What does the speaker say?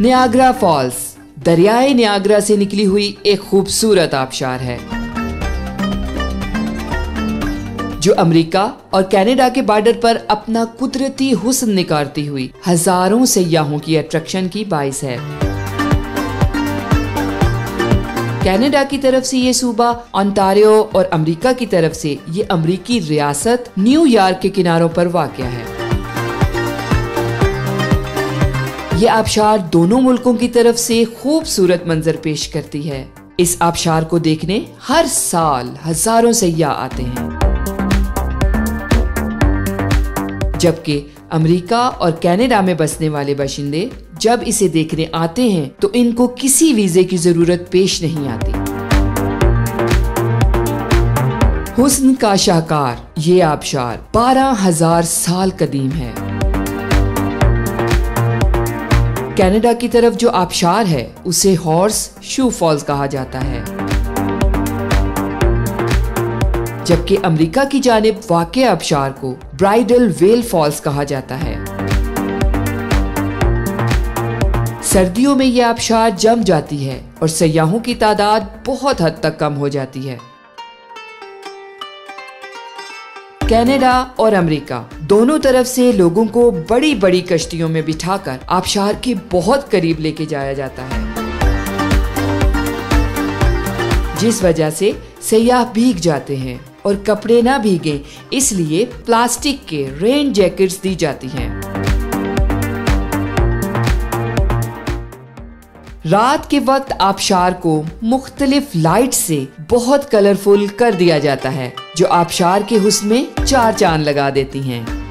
Niagara Falls दरियाए Niagara से निकली हुई एक खूबसूरत आबशार है, जो अमेरिका और कनाडा के बॉर्डर पर अपना कुदरती हुस्न निकारती हुई हज़ारों सयाहों की अट्रैक्शन की बाइस है। कनाडा की तरफ़ से ये सूबा, ओंटारियो और अमेरिका की तरफ़ से ये अमेरिकी रियासत न्यूयॉर्क के किनारों पर वाक़ है। ये आबशार दोनों मुल्कों की तरफ़ से खूबसूरत मंजर पेश करती है। इस आबशार को देखने हर साल हज़ारों सयाह आते हैं। जबकि अमेरिका और कनाडा में बसने वाले बाशिंदे जब इसे देखने आते हैं तो इनको किसी वीजे की ज़रूरत पेश नहीं आती। हुस्न का शाहकार, ये आबशार बारह हज़ार साल कदीम है। कनाडा की तरफ़ जो आबशार है, उसे हॉर्स शू फॉल्स कहा जाता है। जबकि अमेरिका की जानब वाक़ आबशार को ब्राइडल वेल फॉल्स कहा जाता है। सर्दियों में यह आबशार जम जाती है और सयाहों की तादाद बहुत हद तक कम हो जाती है। कनाडा और अमेरिका। दोनों तरफ़ से लोगों को बड़ी बड़ी कश्तियों में बिठाकर आबशार के बहुत करीब लेके जाया जाता है। जिस वजह से सयाह भीग जाते हैं और कपड़े ना भीगे, इसलिए प्लास्टिक के रेन जैकेट्स दी जाती हैं। रात के वक्त आबशार को मुख्तलिफ़ लाइट से बहुत कलरफुल कर दिया जाता है। जो आबशार के हुस्न में चार चाँद लगा देती हैं।